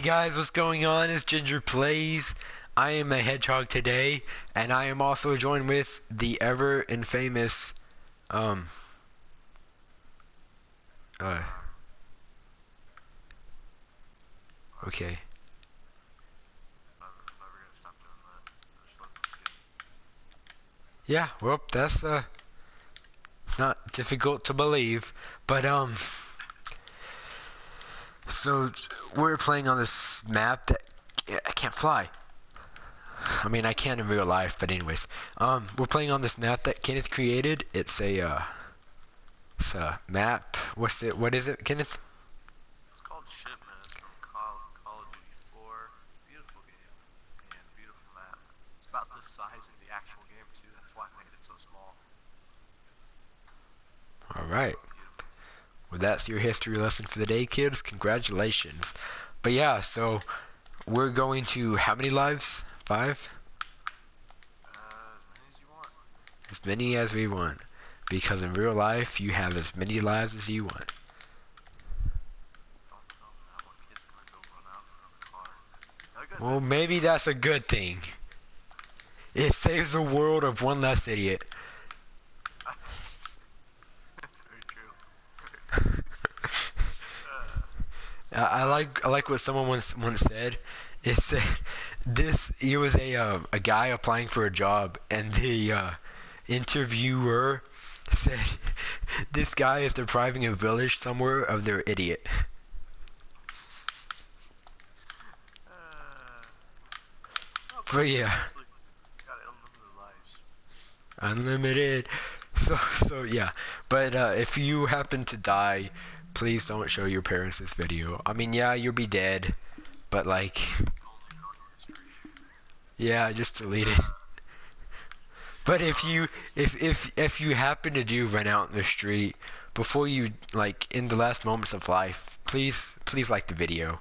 guys, what's going on? It's Ginger Plays. I am a hedgehog today, and I am also joined with the ever infamous, um, uh, okay. Yeah, well, that's the, it's not difficult to believe, but, um, so we're playing on this map that I can't fly. I mean, I can in real life, but anyways, um, we're playing on this map that Kenneth created. It's a, uh, it's a map. What's it? What is it, Kenneth? It's called Shipment. It's from Call, Call of Duty 4. Beautiful game and beautiful map. It's about this size in the actual game too. That's why I made it so small. All right. Well, that's your history lesson for the day, kids. Congratulations. But yeah, so we're going to how many lives? Five? Uh, as many as you want. As many as we want. Because in real life, you have as many lives as you want. Don't tell them that one kid's gonna go run out from the car. Now, good. Well, maybe that's a good thing. It saves the world of one less idiot. That's very true. Uh, I I like I like what someone once once said. It said this. He was a uh, a guy applying for a job, and the uh, interviewer said, "This guy is depriving a village somewhere of their idiot." uh, But yeah, unlimited unlimited. So so yeah. But uh, if you happen to die, please don't show your parents this video. I mean, yeah, you'll be dead, but like, yeah, just delete it. But if you if if if you happen to do run out in the street before you like in the last moments of life, please please like the video.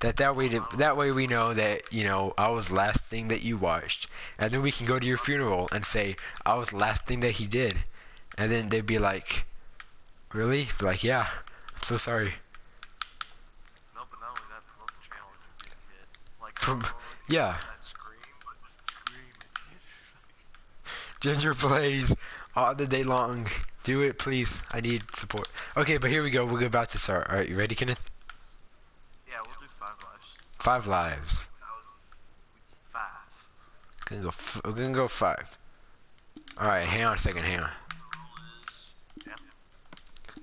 That that way to, that way we know that you know I was last thing that you watched, and then we can go to your funeral and say I was last thing that he did, and then they'd be like, really? Be like, yeah, I'm so sorry. No, but not only that, promote the channel if you're being. Like, Prom- yeah. That scream, but just scream and hit. Ginger plays all the day long. Do it, please. I need support. Okay, but here we go. We're about to start. All right, you ready, Kenneth? Yeah, we'll do five lives. Five lives. Five. Gonna go. We're gonna go five. All right, hang on a second. Hang on. The rule is, yeah.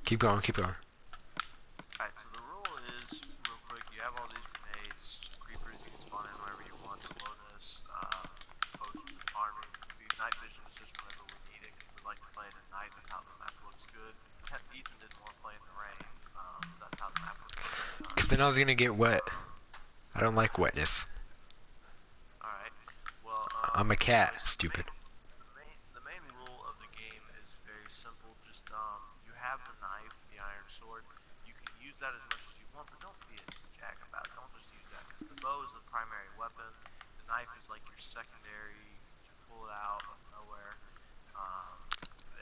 Keep going. Keep going. Alright, so the rule is, real quick, you have all these grenades, creepers, you can spawn in wherever you want, slowness, um, potions, armor, the night vision is just whenever we need it, we like to play it at night, that's how the map looks good. Ethan didn't want to play in the rain, um, that's how the map looks good. Cause then I was gonna get wet. I don't like wetness. Alright, well, um, I'm a cat. Stupid. main- The main, the main rule of the game is very simple. Just um, you have the knife, the iron sword. You can use that as much as you want, but don't be a jack about it. Don't just use that because the bow is the primary weapon. The knife is like your secondary. You pull it out of nowhere. Um,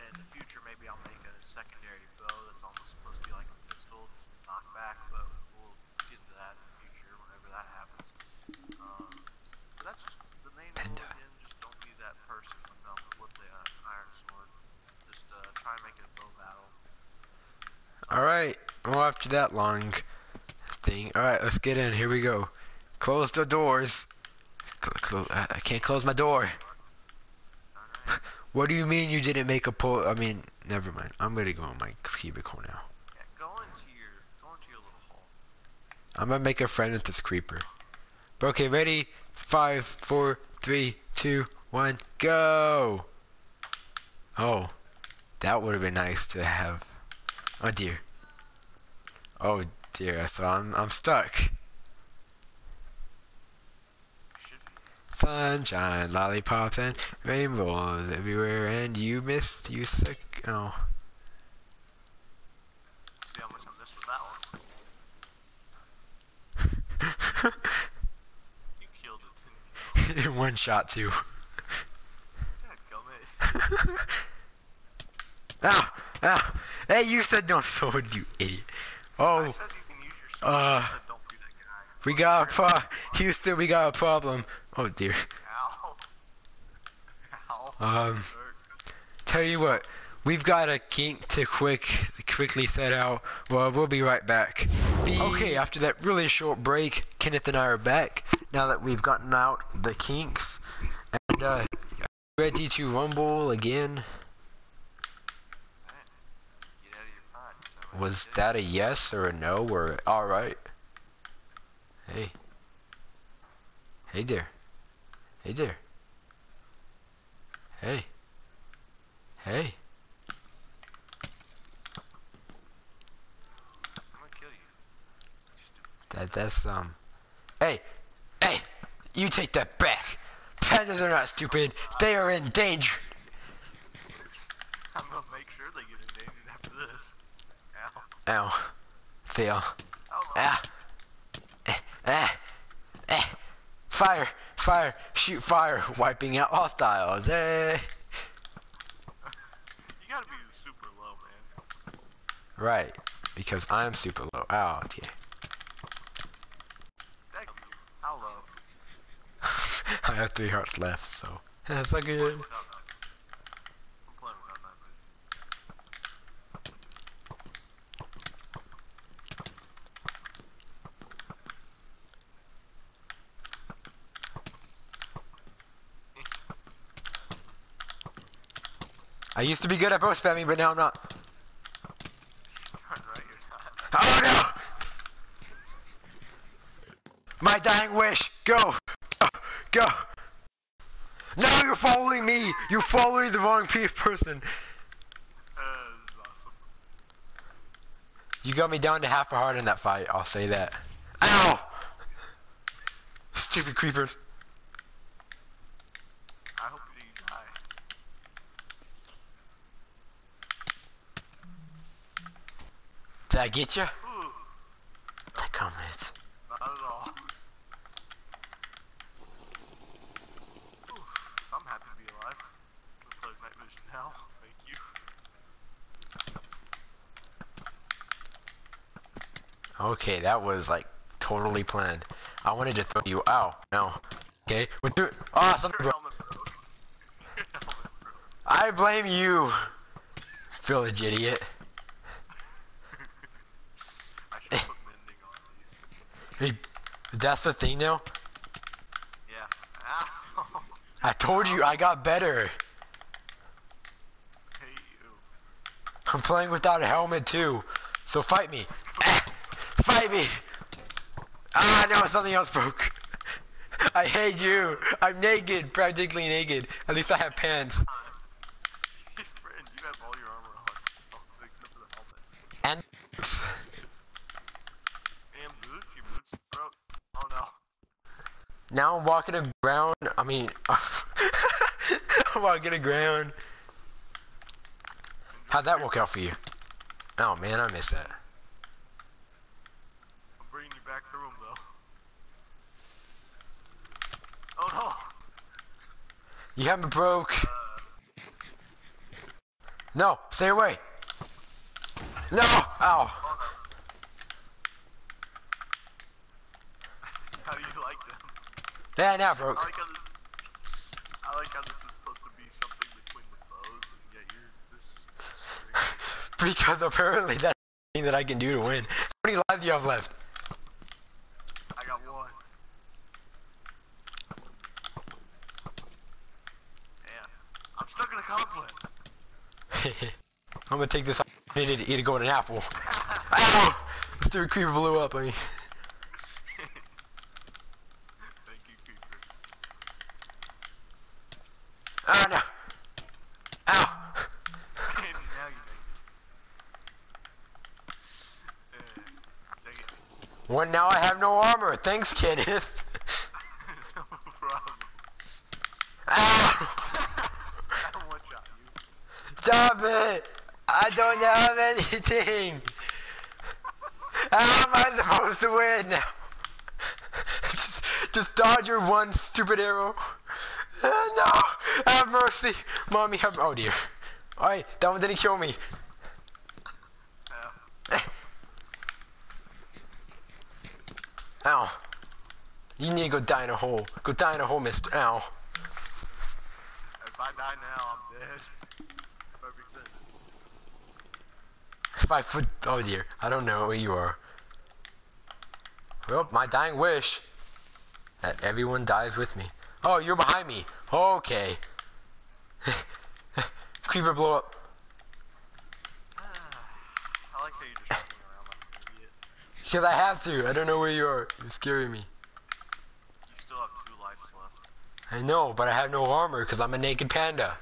in the future, maybe I'll make a secondary bow that's almost supposed to be like a pistol, just knockback. But we'll get to that in the future whenever that happens. Um, but that's just the main rule Panda. again. Just don't be that person with, um, with the uh, iron sword. Just uh, try and make it a bow battle. All right. Well, after that long thing, all right, let's get in. Here we go. Close the doors. Cl- cl- I I can't close my door. What do you mean you didn't make a pull? I mean, never mind. I'm gonna go in my cubicle now. yeah, go into your go into your little hole. I'm gonna make a friend with this creeper. But okay, ready? Five, four, three, two, one, go! Oh, that would have been nice to have. Oh dear. Oh dear. So I'm I'm stuck. You should be. Sunshine, lollipops, and rainbows everywhere, and you missed. You suck. Oh. See how much I missed with that one. You killed it, didn't you? In one shot too. Dadgummit. Ah! Ah! Hey, you said don't sword, you idiot. Oh. you can use your uh, said don't be that guy. We got a pro- Houston, we got a problem. Oh dear. Ow. Ow. Um, tell you what, we've got a kink to quick, quickly set out. Well, we'll be right back. Okay, after that really short break, Kenneth and I are back. Now that we've gotten out the kinks, and uh, ready to rumble again. Get out of your pot. Is that what you Was that a yes or a no or all right? Hey. Hey there. Hey there. Hey. Hey. That that's um. Hey, hey, you take that back. Pandas are not stupid. They are in danger. I'm gonna make sure they get endangered after this. Ow. Ow. Fail. Ow. Ah. Eh, eh, eh. Fire, fire, shoot fire, wiping out hostiles. Hey. You gotta be super low, man. Right, because I'm super low. Ow, yeah. How low? I have three hearts left, so that's not good. Without that. I'm playing without that, but I used to be good at bow spamming, but now I'm not. Oh no! My dying wish, go, go, go. No, you're following me. You're following the wrong pe- person. You got me down to half a heart in that fight. I'll say that. Ow! Stupid creepers. I hope you die. Did I get you? Not at all. So I'm happy to be alive. Night vision now. Thank you. Okay, that was like totally planned. I wanted to throw you out. No. Okay. With the oh, something. I blame you, village idiot. I should put mending on these. Hey, that's the thing now. Yeah. Ow. I told you I got better. I'm playing without a helmet too. So fight me. Fight me. Ah, no, something else broke. I hate you. I'm naked, practically naked. At least I have pants. His friend, you have all your armor on still, except for the helmet. And And boots, your boots broke. Oh no. Now I'm walking around. I mean, I'm walking around. How'd that work out for you? Oh man, I missed that. I'm bringing you back through them though. Oh no. You have me broke. Uh. No, stay away. No! Ow. How do you like them? Yeah, now I broke. like how this. I like how this is supposed to be something between the bows, and yet you're just. Because apparently that's the thing that I can do to win. How many lives do you have left? I got one. Yeah. I'm stuck in a conflict. I'm gonna take this opportunity to eat a golden apple. The stupid creeper blew up. I mean, Thank you, Creeper. ah no! Ow! And now you make it. Uh, take it. Well, now I have no armor. Thanks, Kenneth. no problem. Ow! I one shot you. Stop it! I don't have anything. How am I supposed to win now? just, just dodge your one stupid arrow. Uh, no! Have mercy! Mommy, have. Oh dear. Alright, that one didn't kill me. Yeah. Ow. You need to go die in a hole. Go die in a hole, Mister. Ow. If I die now, I'm dead. Perfect sense. Five foot. Oh dear. I don't know where you are. Well, my dying wish that everyone dies with me. Oh, you're behind me. Okay. Creeper blow up. I like how you're just running around like an idiot. Because I have to. I don't know where you are. You're scaring me. You still have two lives left. I know, but I have no armor because I'm a naked panda.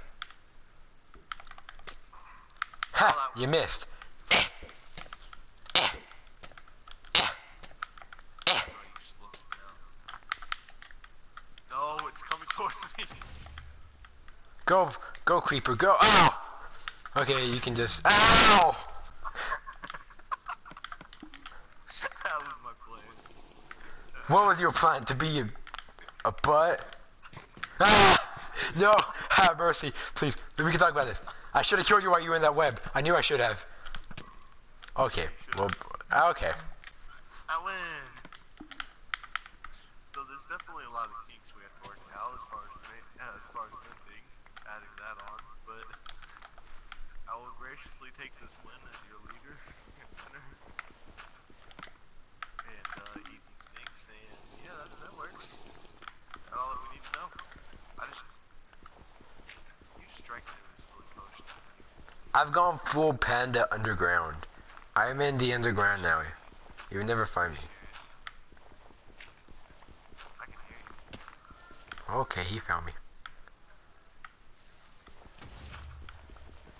Ha! You missed. Eh. Eh. Eh. Oh. No, it's coming towards me. Go, go, creeper, go. Ow! Okay, you can just. Ow! that was my plan. What was your plan? To be a, a butt? Ah! No! Have mercy. Please, we can talk about this. I should have killed you while you were in that web. I knew I should have. Okay, well, okay. I win. So there's definitely a lot of kinks we have to work out as far as as far as mending, adding that on. But I will graciously take this win as your leader. And uh, Ethan stinks, and yeah, that, that works. That's all that we need to know. I just you just drank into this blue potion. I've gone full panda underground. I'm in the underground now. You'll never find me. Okay, he found me.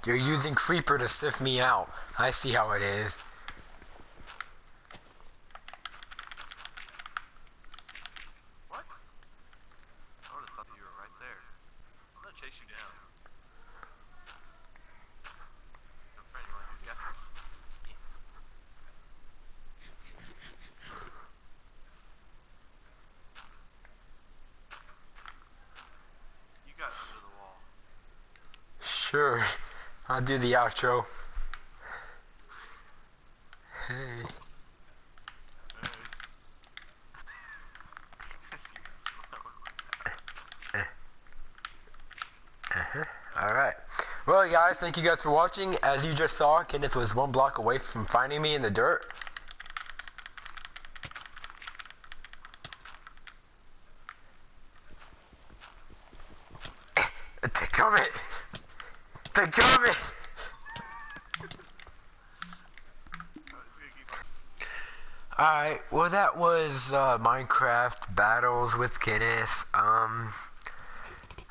You're using Creeper to sniff me out. I see how it is. What? I would have thought that you were right there. I'm gonna chase you down. Yo, friend, you wanna do the after? Yeah. You got under the wall. Sure. I'll do the outro. Hey. Uh-huh. It. Alright. Well, guys, thank you guys for watching. As you just saw, Kenneth was one block away from finding me in the dirt. They're coming! On. Alright, well that was uh, Minecraft Battles with Kenneth. Um,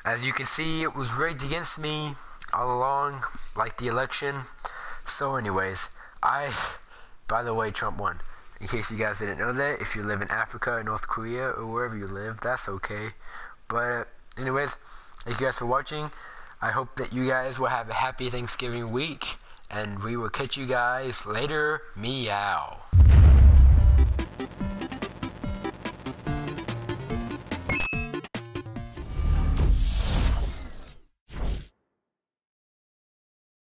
as you can see, it was rigged against me all along, like the election. So anyways, I, by the way, Trump won. In case you guys didn't know that, if you live in Africa, North Korea, or wherever you live, that's okay. But uh, anyways, thank you guys for watching. I hope that you guys will have a happy Thanksgiving week, and we will catch you guys later. Meow.